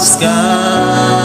sky.